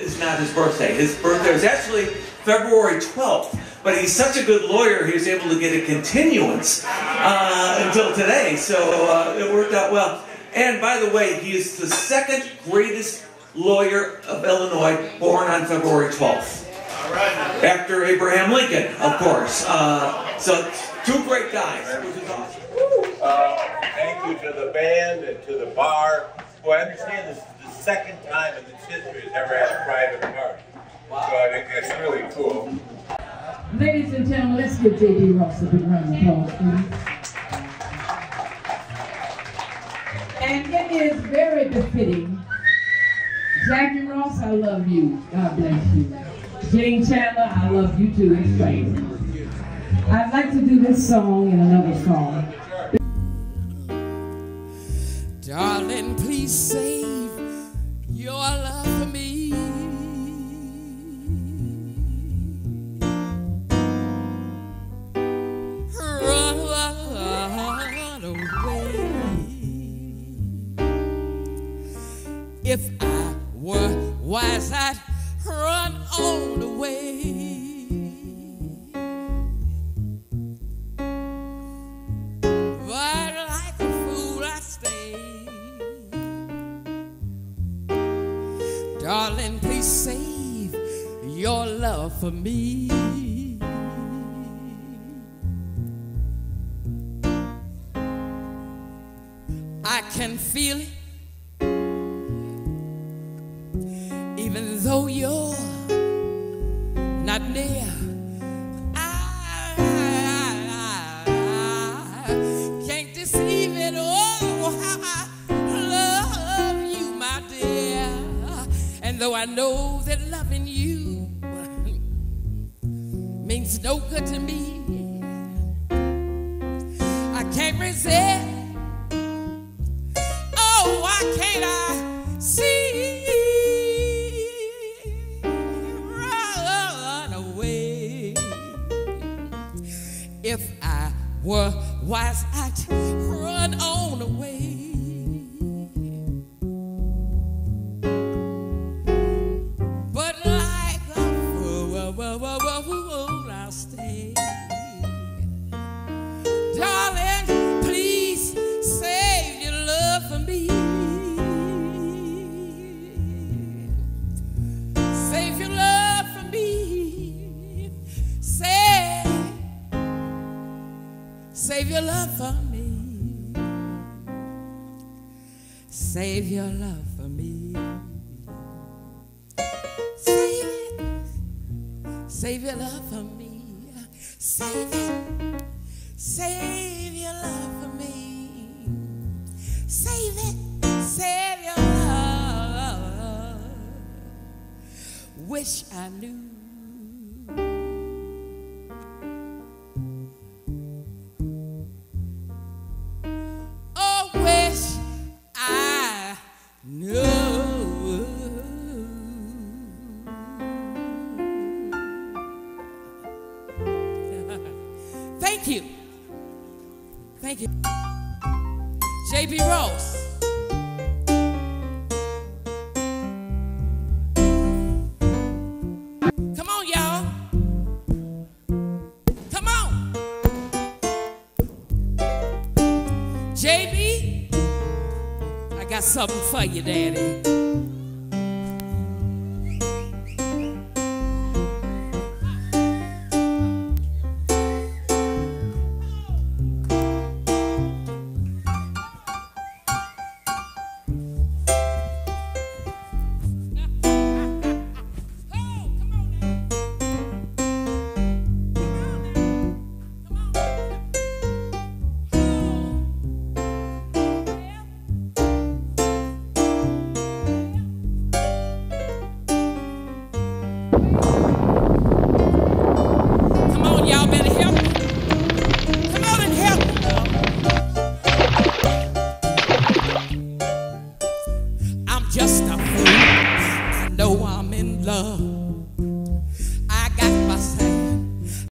It's not his birthday. His birthday is actually February 12th, but he's such a good lawyer, he was able to get a continuance uh, until today, so uh, it worked out well. And by the way, he is the second greatest lawyer of Illinois, born on February 12th. After Abraham Lincoln, of course. Uh, so, two great guys, which is awesome. You to the band and to the bar. Well, I understand this is the second time in its history it's ever had a private party. So I think that's really cool. Ladies and gentlemen, let's give J.B. Ross a big round of applause, please. And it is very befitting. Jackie Ross, I love you. God bless you. Gene Chandler, I love you too. It's crazy. I'd like to do this song and another song. Save your love for me. Run away. If I were wise, I'd run all the But save your love for me. I can feel it, even though you're not near. And though I know that loving you means no good to me, I can't resist. Oh, why can't I see? Run away. If I were wise, I'd run on save your love for me. Save your love for me. Save it. Save your love for me. Save it. Save your love for me. Save it. Save your love. Wish I knew. Thank you. Thank you. JB Ross. Come on, y'all. Come on. JB, I got something for you, Daddy. はい。